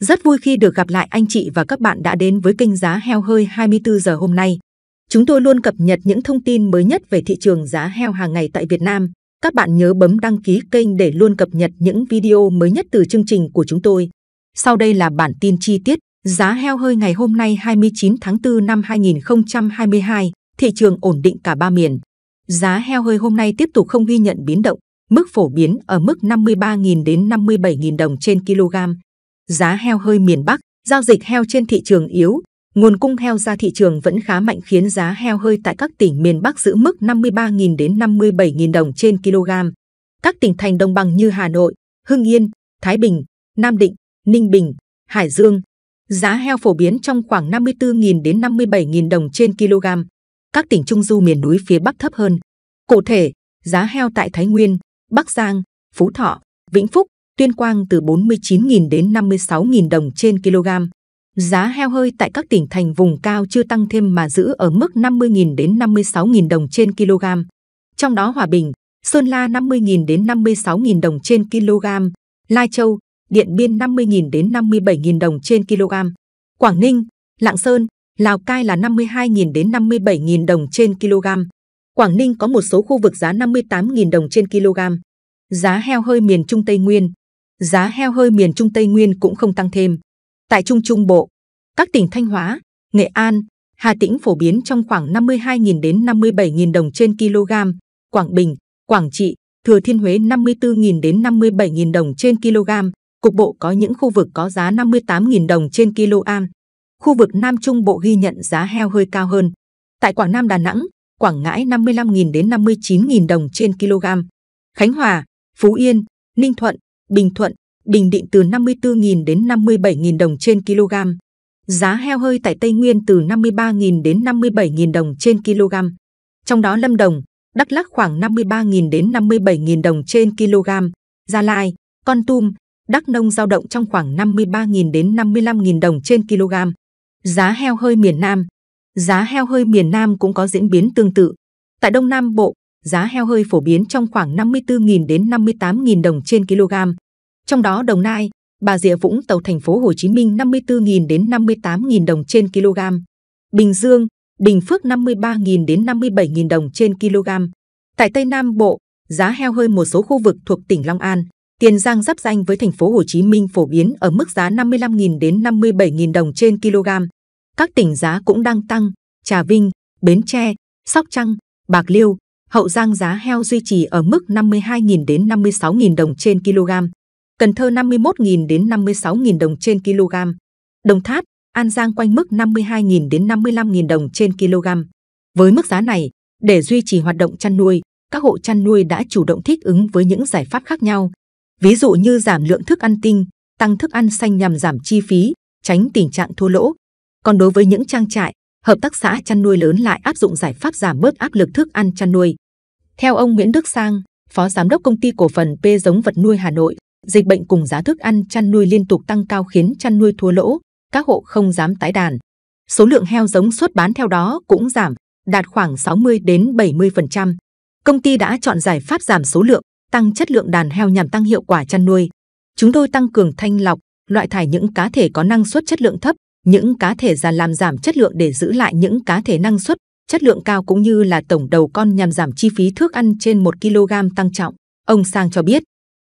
Rất vui khi được gặp lại anh chị và các bạn đã đến với kênh giá heo hơi 24 giờ hôm nay. Chúng tôi luôn cập nhật những thông tin mới nhất về thị trường giá heo hàng ngày tại Việt Nam. Các bạn nhớ bấm đăng ký kênh để luôn cập nhật những video mới nhất từ chương trình của chúng tôi. Sau đây là bản tin chi tiết giá heo hơi ngày hôm nay 29 tháng 4 năm 2022, thị trường ổn định cả ba miền. Giá heo hơi hôm nay tiếp tục không ghi nhận biến động, mức phổ biến ở mức 53.000 đến 57.000 đồng trên kg. Giá heo hơi miền Bắc, giao dịch heo trên thị trường yếu, nguồn cung heo ra thị trường vẫn khá mạnh khiến giá heo hơi tại các tỉnh miền Bắc giữ mức 53.000 đến 57.000 đồng trên kg. Các tỉnh thành đồng bằng như Hà Nội, Hưng Yên, Thái Bình, Nam Định, Ninh Bình, Hải Dương, giá heo phổ biến trong khoảng 54.000 đến 57.000 đồng trên kg. Các tỉnh Trung Du miền núi phía Bắc thấp hơn. Cụ thể, giá heo tại Thái Nguyên, Bắc Giang, Phú Thọ, Vĩnh Phúc, Tuyên Quang từ 49.000 đến 56.000 đồng trên kg. Giá heo hơi tại các tỉnh thành vùng cao chưa tăng thêm mà giữ ở mức 50.000 đến 56.000 đồng trên kg. Trong đó Hòa Bình, Sơn La 50.000 đến 56.000 đồng trên kg, Lai Châu, Điện Biên 50.000 đến 57.000 đồng trên kg, Quảng Ninh, Lạng Sơn, Lào Cai là 52.000 đến 57.000 đồng trên kg. Quảng Ninh có một số khu vực giá 58.000 đồng trên kg. Giá heo hơi miền Trung Tây Nguyên, giá heo hơi miền Trung Tây Nguyên cũng không tăng thêm. Tại Trung Trung Bộ, các tỉnh Thanh Hóa, Nghệ An, Hà Tĩnh phổ biến trong khoảng 52.000 đến 57.000 đồng trên kg, Quảng Bình, Quảng Trị, Thừa Thiên Huế 54.000 đến 57.000 đồng trên kg, cục bộ có những khu vực có giá 58.000 đồng trên kg. Khu vực Nam Trung Bộ ghi nhận giá heo hơi cao hơn. Tại Quảng Nam Đà Nẵng, Quảng Ngãi 55.000 đến 59.000 đồng trên kg. Khánh Hòa, Phú Yên, Ninh Thuận, Bình Thuận, Bình Định từ 54.000 đến 57.000 đồng trên kg. Giá heo hơi tại Tây Nguyên từ 53.000 đến 57.000 đồng trên kg. Trong đó Lâm Đồng, Đắk Lắk khoảng 53.000 đến 57.000 đồng trên kg. Gia Lai, Con Tum, Đắk Nông giao động trong khoảng 53.000 đến 55.000 đồng trên kg. Giá heo hơi miền Nam Giá heo hơi miền Nam cũng có diễn biến tương tự. Tại Đông Nam Bộ, giá heo hơi phổ biến trong khoảng 54.000 đến 58.000 đồng trên kg. Trong đó Đồng Nai, Bà Rịa Vũng Tàu thành phố Hồ Chí Minh 54.000 đến 58.000 đồng trên kg. Bình Dương, Bình Phước 53.000 đến 57.000 đồng trên kg. Tại Tây Nam Bộ, giá heo hơi một số khu vực thuộc tỉnh Long An, Tiền Giang giáp danh với thành phố Hồ Chí Minh phổ biến ở mức giá 55.000 đến 57.000 đồng trên kg. Các tỉnh giá cũng đang tăng, Trà Vinh, Bến Tre, Sóc Trăng, Bạc Liêu, Hậu Giang giá heo duy trì ở mức 52.000 đến 56.000 đồng trên kg. Cần Thơ 51.000 đến 56.000 đồng trên kg. Đồng Tháp, An Giang quanh mức 52.000 đến 55.000 đồng trên kg. Với mức giá này, để duy trì hoạt động chăn nuôi, các hộ chăn nuôi đã chủ động thích ứng với những giải pháp khác nhau. Ví dụ như giảm lượng thức ăn tinh, tăng thức ăn xanh nhằm giảm chi phí, tránh tình trạng thua lỗ. Còn đối với những trang trại, hợp tác xã chăn nuôi lớn lại áp dụng giải pháp giảm bớt áp lực thức ăn chăn nuôi. Theo ông Nguyễn Đức Sang, Phó Giám đốc Công ty Cổ phần P giống vật nuôi Hà Nội, dịch bệnh cùng giá thức ăn chăn nuôi liên tục tăng cao khiến chăn nuôi thua lỗ, các hộ không dám tái đàn. Số lượng heo giống xuất bán theo đó cũng giảm, đạt khoảng 60 đến 70%. Công ty đã chọn giải pháp giảm số lượng, tăng chất lượng đàn heo nhằm tăng hiệu quả chăn nuôi. Chúng tôi tăng cường thanh lọc, loại thải những cá thể có năng suất chất lượng thấp, những cá thể già làm giảm chất lượng để giữ lại những cá thể năng suất, chất lượng cao cũng như là tổng đầu con nhằm giảm chi phí thức ăn trên 1 kg tăng trọng. Ông Sang cho biết,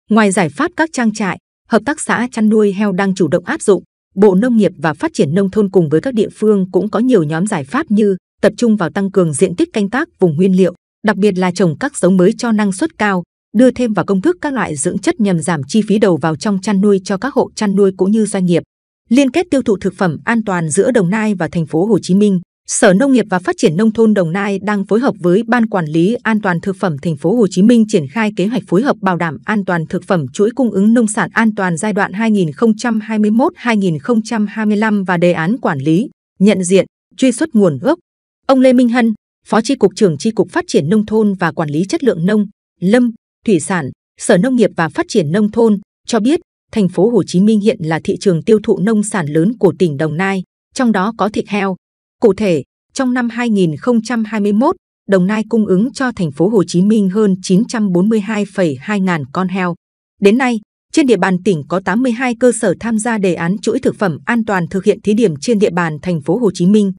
ngoài giải pháp các trang trại, hợp tác xã chăn nuôi heo đang chủ động áp dụng. Bộ Nông nghiệp và Phát triển Nông thôn cùng với các địa phương cũng có nhiều nhóm giải pháp như tập trung vào tăng cường diện tích canh tác vùng nguyên liệu, đặc biệt là trồng các giống mới cho năng suất cao, đưa thêm vào công thức các loại dưỡng chất nhằm giảm chi phí đầu vào trong chăn nuôi cho các hộ chăn nuôi cũng như doanh nghiệp. Liên kết tiêu thụ thực phẩm an toàn giữa Đồng Nai và thành phố Hồ Chí Minh, Sở Nông nghiệp và Phát triển nông thôn Đồng Nai đang phối hợp với Ban Quản lý An toàn thực phẩm thành phố Hồ Chí Minh triển khai kế hoạch phối hợp bảo đảm an toàn thực phẩm chuỗi cung ứng nông sản an toàn giai đoạn 2021-2025 và đề án quản lý, nhận diện, truy xuất nguồn gốc. Ông Lê Minh Hân, Phó Chi cục trưởng Chi cục Phát triển nông thôn và quản lý chất lượng nông, lâm, thủy sản, Sở Nông nghiệp và Phát triển nông thôn cho biết, thành phố Hồ Chí Minh hiện là thị trường tiêu thụ nông sản lớn của tỉnh Đồng Nai, trong đó có thịt heo. Cụ thể, trong năm 2021, Đồng Nai cung ứng cho thành phố Hồ Chí Minh hơn 942,2 ngàn con heo. Đến nay, Trên địa bàn tỉnh có 82 cơ sở tham gia đề án chuỗi thực phẩm an toàn thực hiện thí điểm trên địa bàn thành phố Hồ Chí Minh.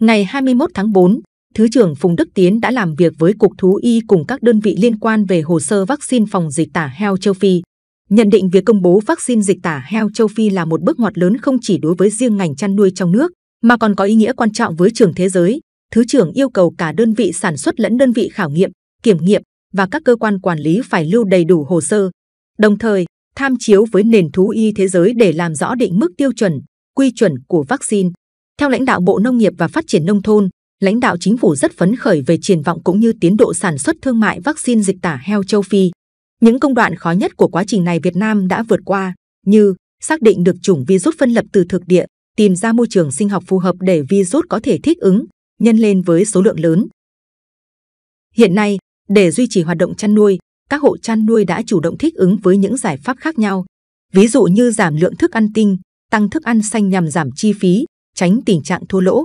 Ngày 21 tháng 4, Thứ trưởng Phùng Đức Tiến đã làm việc với Cục Thú y cùng các đơn vị liên quan về hồ sơ vaccine phòng dịch tả heo châu Phi. Nhận định việc công bố vaccine dịch tả heo châu Phi là một bước ngoặt lớn không chỉ đối với riêng ngành chăn nuôi trong nước, mà còn có ý nghĩa quan trọng với trường thế giới. Thứ trưởng yêu cầu cả đơn vị sản xuất lẫn đơn vị khảo nghiệm, kiểm nghiệm và các cơ quan quản lý phải lưu đầy đủ hồ sơ, đồng thời tham chiếu với nền thú y thế giới để làm rõ định mức tiêu chuẩn, quy chuẩn của vaccine. Theo lãnh đạo Bộ Nông nghiệp và Phát triển Nông thôn, lãnh đạo chính phủ rất phấn khởi về triển vọng cũng như tiến độ sản xuất thương mại vaccine dịch tả heo châu Phi. Những công đoạn khó nhất của quá trình này Việt Nam đã vượt qua, như xác định được chủng virus phân lập từ thực địa, tìm ra môi trường sinh học phù hợp để virus có thể thích ứng, nhân lên với số lượng lớn. Hiện nay, để duy trì hoạt động chăn nuôi, các hộ chăn nuôi đã chủ động thích ứng với những giải pháp khác nhau, ví dụ như giảm lượng thức ăn tinh, tăng thức ăn xanh nhằm giảm chi phí, tránh tình trạng thua lỗ.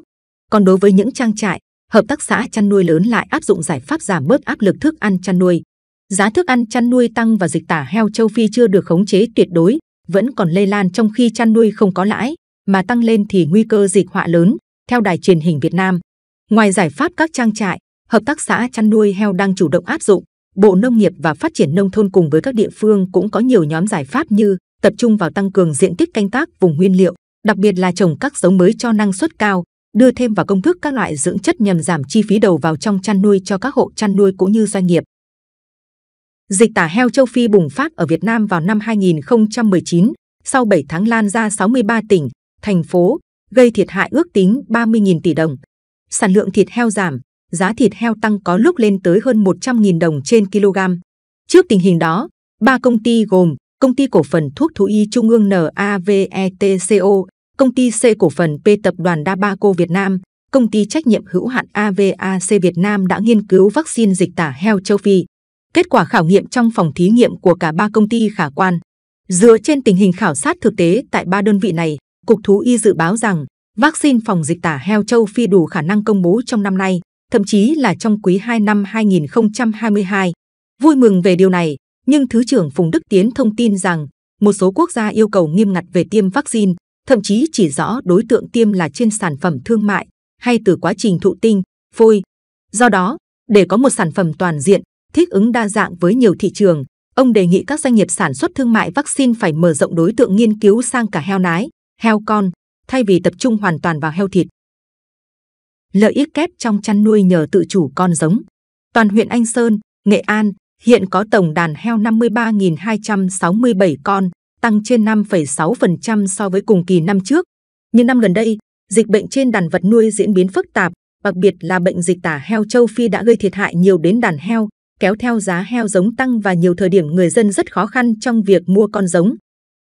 Còn đối với những trang trại, hợp tác xã chăn nuôi lớn lại áp dụng giải pháp giảm bớt áp lực thức ăn chăn nuôi. Giá thức ăn chăn nuôi tăng và dịch tả heo châu Phi chưa được khống chế tuyệt đối, vẫn còn lây lan trong khi chăn nuôi không có lãi, mà tăng lên thì nguy cơ dịch họa lớn, theo đài truyền hình Việt Nam. Ngoài giải pháp các trang trại, hợp tác xã chăn nuôi heo đang chủ động áp dụng, Bộ Nông nghiệp và Phát triển Nông thôn cùng với các địa phương cũng có nhiều nhóm giải pháp như tập trung vào tăng cường diện tích canh tác vùng nguyên liệu, đặc biệt là trồng các giống mới cho năng suất cao, đưa thêm vào công thức các loại dưỡng chất nhằm giảm chi phí đầu vào trong chăn nuôi cho các hộ chăn nuôi cũng như doanh nghiệp. Dịch tả heo châu Phi bùng phát ở Việt Nam vào năm 2019, sau 7 tháng lan ra 63 tỉnh, thành phố, gây thiệt hại ước tính 30.000 tỷ đồng. Sản lượng thịt heo giảm, giá thịt heo tăng có lúc lên tới hơn 100.000 đồng trên kg. Trước tình hình đó, ba công ty gồm Công ty cổ phần thuốc thú y Trung ương NAVETCO, Công ty C cổ phần P tập đoàn Dabaco Việt Nam, Công ty trách nhiệm hữu hạn AVAC Việt Nam đã nghiên cứu vaccine dịch tả heo châu Phi. Kết quả khảo nghiệm trong phòng thí nghiệm của cả ba công ty khả quan. Dựa trên tình hình khảo sát thực tế tại ba đơn vị này, Cục Thú y dự báo rằng vaccine phòng dịch tả heo châu Phi đủ khả năng công bố trong năm nay thậm chí là trong quý 2 năm 2022. Vui mừng về điều này, nhưng Thứ trưởng Phùng Đức Tiến thông tin rằng một số quốc gia yêu cầu nghiêm ngặt về tiêm vaccine, thậm chí chỉ rõ đối tượng tiêm là trên sản phẩm thương mại hay từ quá trình thụ tinh, phôi. Do đó, để có một sản phẩm toàn diện, thích ứng đa dạng với nhiều thị trường, ông đề nghị các doanh nghiệp sản xuất thương mại vaccine phải mở rộng đối tượng nghiên cứu sang cả heo nái, heo con, thay vì tập trung hoàn toàn vào heo thịt lợi ích kép trong chăn nuôi nhờ tự chủ con giống. Toàn huyện Anh Sơn, Nghệ An hiện có tổng đàn heo 53.267 con, tăng trên 5,6% so với cùng kỳ năm trước. Những năm gần đây, dịch bệnh trên đàn vật nuôi diễn biến phức tạp, đặc biệt là bệnh dịch tả heo châu Phi đã gây thiệt hại nhiều đến đàn heo, kéo theo giá heo giống tăng và nhiều thời điểm người dân rất khó khăn trong việc mua con giống.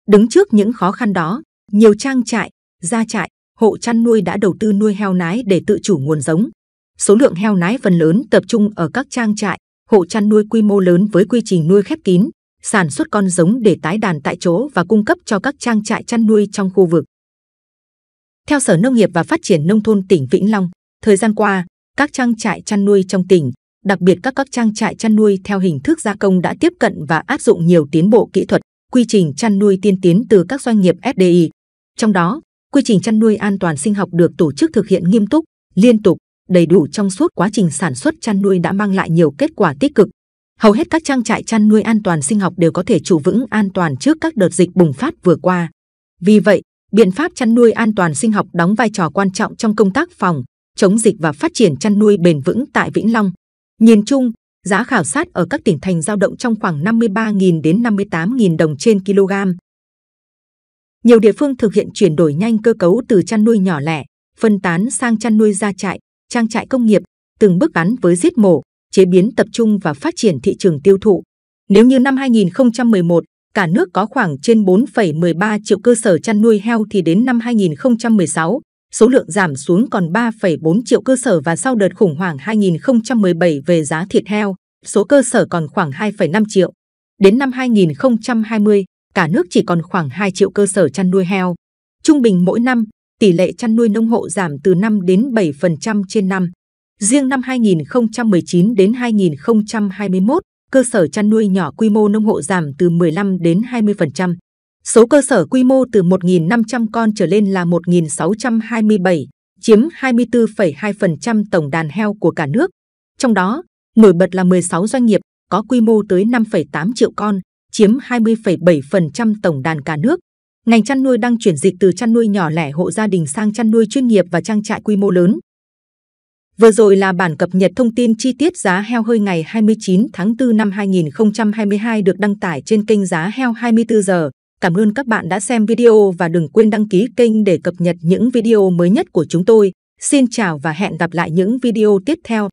Đứng trước những khó khăn đó, nhiều trang trại, gia trại, hộ chăn nuôi đã đầu tư nuôi heo nái để tự chủ nguồn giống. Số lượng heo nái phần lớn tập trung ở các trang trại, hộ chăn nuôi quy mô lớn với quy trình nuôi khép kín, sản xuất con giống để tái đàn tại chỗ và cung cấp cho các trang trại chăn nuôi trong khu vực. Theo Sở Nông nghiệp và Phát triển Nông thôn tỉnh Vĩnh Long, thời gian qua, các trang trại chăn nuôi trong tỉnh, đặc biệt các các trang trại chăn nuôi theo hình thức gia công đã tiếp cận và áp dụng nhiều tiến bộ kỹ thuật, quy trình chăn nuôi tiên tiến từ các doanh nghiệp FDI. Trong đó, Quy trình chăn nuôi an toàn sinh học được tổ chức thực hiện nghiêm túc, liên tục, đầy đủ trong suốt quá trình sản xuất chăn nuôi đã mang lại nhiều kết quả tích cực. Hầu hết các trang trại chăn nuôi an toàn sinh học đều có thể trụ vững an toàn trước các đợt dịch bùng phát vừa qua. Vì vậy, biện pháp chăn nuôi an toàn sinh học đóng vai trò quan trọng trong công tác phòng, chống dịch và phát triển chăn nuôi bền vững tại Vĩnh Long. Nhìn chung, giá khảo sát ở các tỉnh thành giao động trong khoảng 53.000 đến 58.000 đồng trên kg, nhiều địa phương thực hiện chuyển đổi nhanh cơ cấu từ chăn nuôi nhỏ lẻ, phân tán sang chăn nuôi gia trại, trang trại công nghiệp, từng bước gắn với giết mổ, chế biến tập trung và phát triển thị trường tiêu thụ. Nếu như năm 2011, cả nước có khoảng trên 4,13 triệu cơ sở chăn nuôi heo thì đến năm 2016, số lượng giảm xuống còn 3,4 triệu cơ sở và sau đợt khủng hoảng 2017 về giá thịt heo, số cơ sở còn khoảng 2,5 triệu. Đến năm 2020, cả nước chỉ còn khoảng 2 triệu cơ sở chăn nuôi heo. Trung bình mỗi năm, tỷ lệ chăn nuôi nông hộ giảm từ 5 đến 7% trên năm. Riêng năm 2019 đến 2021, cơ sở chăn nuôi nhỏ quy mô nông hộ giảm từ 15 đến 20%. Số cơ sở quy mô từ 1.500 con trở lên là 1.627, chiếm 24,2% tổng đàn heo của cả nước. Trong đó, nổi bật là 16 doanh nghiệp có quy mô tới 5,8 triệu con, chiếm 20,7% tổng đàn cả nước. Ngành chăn nuôi đang chuyển dịch từ chăn nuôi nhỏ lẻ hộ gia đình sang chăn nuôi chuyên nghiệp và trang trại quy mô lớn. Vừa rồi là bản cập nhật thông tin chi tiết giá heo hơi ngày 29 tháng 4 năm 2022 được đăng tải trên kênh Giá heo 24 giờ. Cảm ơn các bạn đã xem video và đừng quên đăng ký kênh để cập nhật những video mới nhất của chúng tôi. Xin chào và hẹn gặp lại những video tiếp theo.